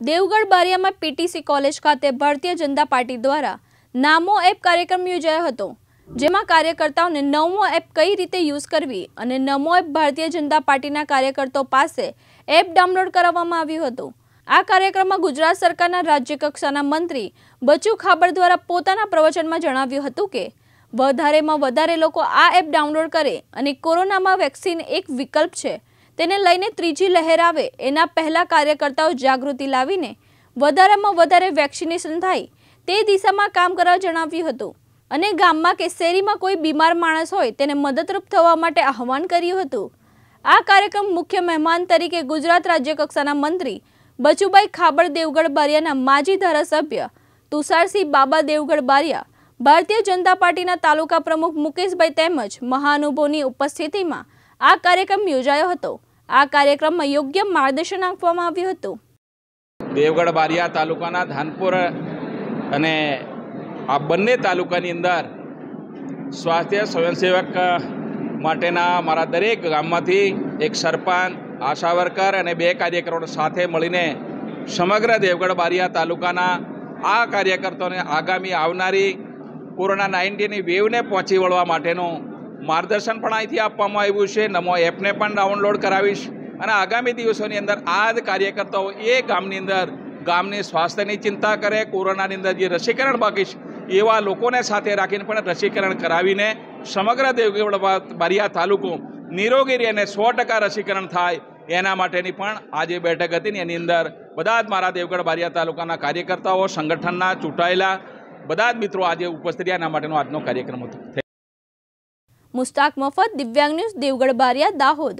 Devgadh બારિયામાં PTC college ખાતે Bharatiya Janata party દ્વારા નામો એપ કાર્યક્રમ યોજાયો હતો, જેમાં કાર્યકર્તાઓને નમો એપ કઈ રીતે યુઝ કરવી અને નમો એપ ભારતીય જનતા પાર્ટીના કાર્યકર્તાઓ પાસે એપ ડાઉનલોડ કરાવવામાં આવ્યું હતું. આ કાર્યક્રમમાં ગુજરાત સરકારના રાજ્ય કક્ષાના મંત્રી બચુ ખાબર દ્વારા પોતાના પ્રવચનમાં જણાવ્યું હતું કે, વધારેમાં વધારે લોકો આ એપ ડાઉનલોડ કરે અને કોરોનામાં વેક્સિન એક વિકલ્પ છે તેને લઈને ત્રીજી લહેર આવે. એના પહેલા કાર્યકર્તાઓ જાગૃતિ લાવીને વધારેમાં વધારે વેક્સિનેશન થાય તે દિશામાં કામ કરવા જણાવ્યું હતું. અને ગામમાં કે શેરીમાં કોઈ બીમાર માણસ હોય તેને મદદરૂપ થવા માટે આહવાન કર્યું હતું. આ કાર્યક્રમ મુખ્ય મહેમાન તરીકે ગુજરાત રાજ્ય કક્ષાના મંત્રી બચુભાઈ ખાબડ દેવગઢ બારિયાના માજી ધારાસભ્ય તુષારસિંહ બાબા દેવગઢ બારિયા, ભારતીય જનતા પાર્ટીના તાલુકા પ્રમુખ મુકેશભાઈ તેમજ મહાનુભવોની ઉપસ્થિતિમાં આ કાર્યક્રમ યોજાયો હતો. આ કાર્યક્રમમાં યોગ્ય માર્ગદર્શન આપવામાં આવ્યું હતું. દેવગઢ બારિયા તાલુકાના ધાનપુર અને આ બંને તાલુકાની અંદર સ્વાસ્થ્ય સ્વયંસેવક માટેના મારા દરેક ગામમાંથી એક સરપંચ, આશા વર્કર અને બે કાર્યકરો સાથે મળીને સમગ્ર દેવગઢ બારિયા તાલુકાના આ કાર્યકર્તાઓને આગામી આવનારી કોરોના નાઇન્ટીનની વેવને પહોંચી વળવા માટેનું માર્ગદર્શન પણ અહીંથી આપવામાં આવ્યું છે. નમો એપને પણ ડાઉનલોડ કરાવીશ. અને આગામી દિવસોની અંદર આ જ કાર્યકર્તાઓ એ ગામની અંદર ગામની સ્વાસ્થ્યની ચિંતા કરે, કોરોનાની અંદર જે રસીકરણ બાકી છે, એવા લોકોને સાથે રાખીને પણ રસીકરણ કરાવીને સમગ્ર દેવગઢ બારિયા તાલુકો નિરોગી અને સો ટકા રસીકરણ થાય, એના માટેની પણ આજે બેઠક હતી ને એની અંદર બધા જ મારા દેવગઢ બારિયા તાલુકાના કાર્યકર્તાઓ, સંગઠનના ચૂંટાયેલા બધા જ મિત્રો આજે ઉપસ્થિત રહ્યા, એના માટેનો આજનો કાર્યક્રમ હતો. મુસ્તાક મફત દિવ્યાંગ ન્યૂઝ દેવગઢ બારિયા દાહોદ